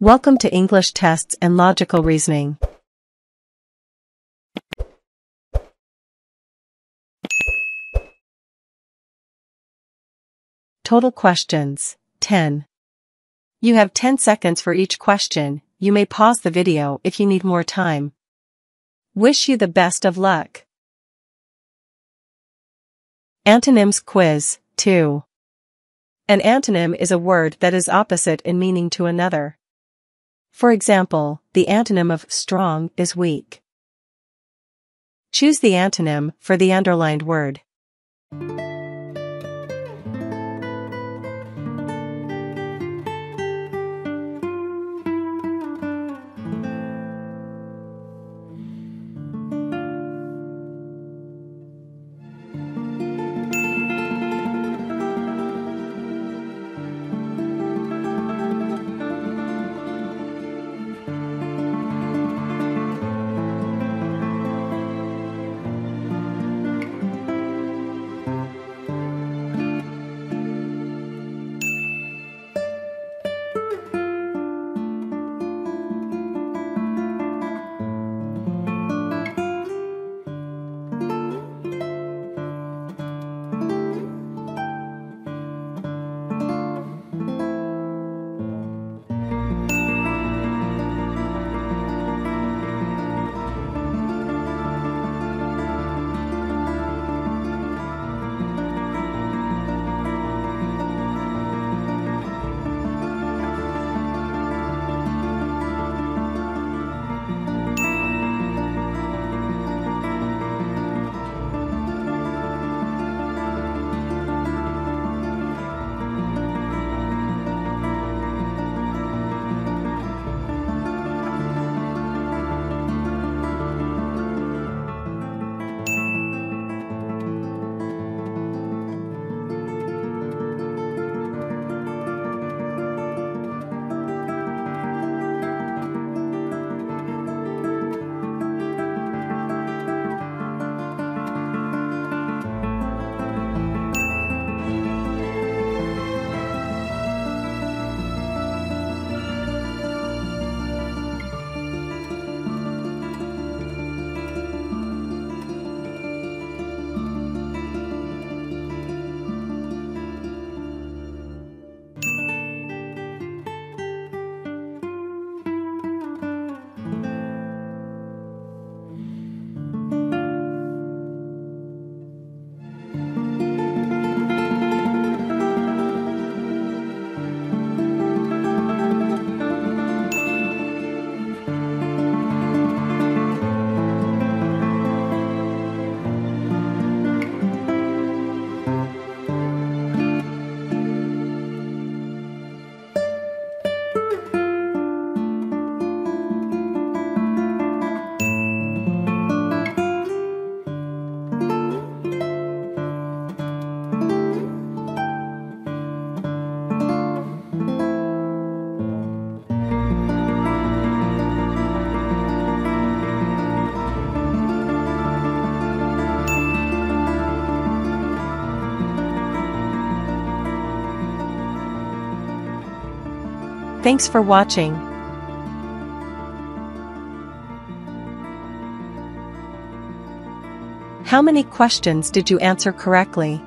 Welcome to English tests and logical reasoning. Total questions 10. You have 10 seconds for each question. You may pause the video if you need more time. Wish you the best of luck. Antonyms quiz 2. An antonym is a word that is opposite in meaning to another. For example, the antonym of strong is weak. Choose the antonym for the underlined word. Thanks for watching. How many questions did you answer correctly?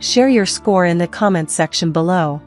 Share your score in the comments section below.